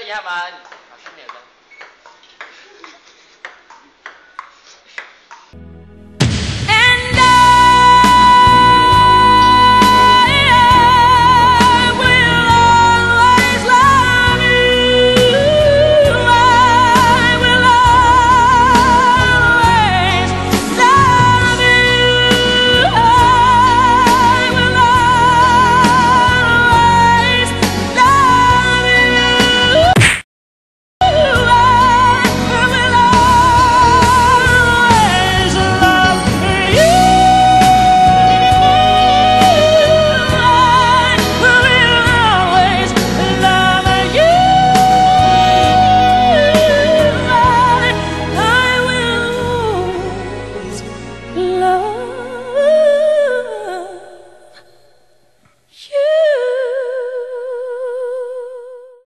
这一下